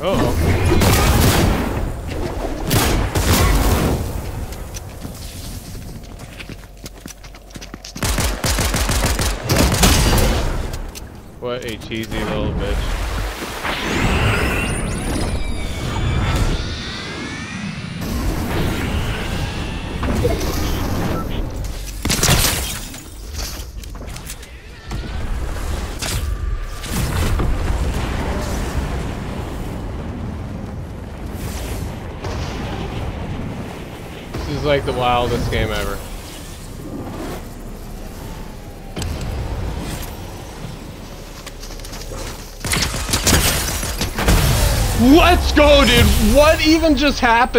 Oh What a cheesy little bitch. This is like the wildest game ever. Let's go, dude! What even just happened?